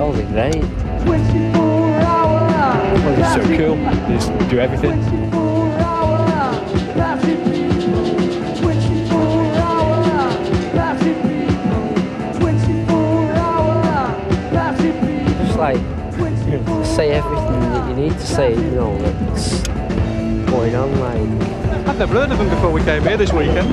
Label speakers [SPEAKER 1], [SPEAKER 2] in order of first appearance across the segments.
[SPEAKER 1] Oh, they're great.
[SPEAKER 2] 24 hour
[SPEAKER 3] Oh, they're so cool. They just do everything.
[SPEAKER 1] Say everything that you need to say, you know, that's going on. Like,
[SPEAKER 4] I've never heard of them before we came here this weekend.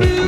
[SPEAKER 2] be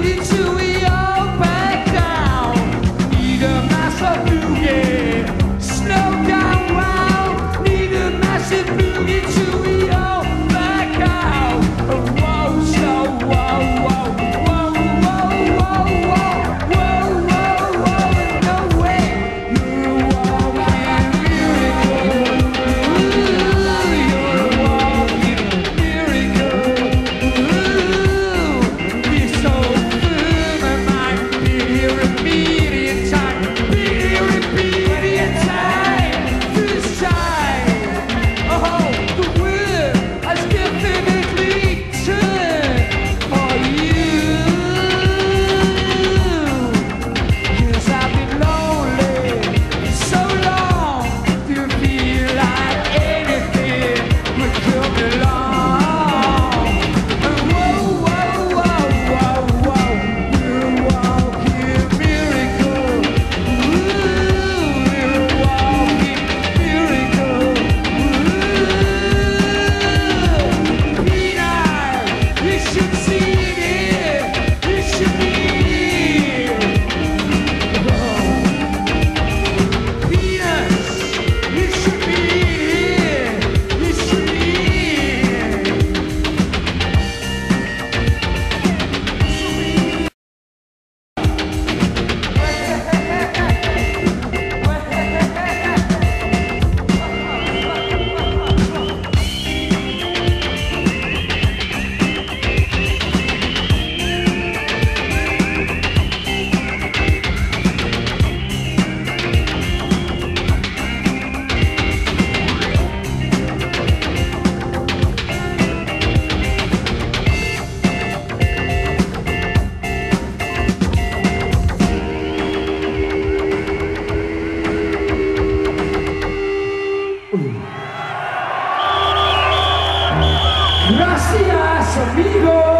[SPEAKER 2] Gracias, amigos.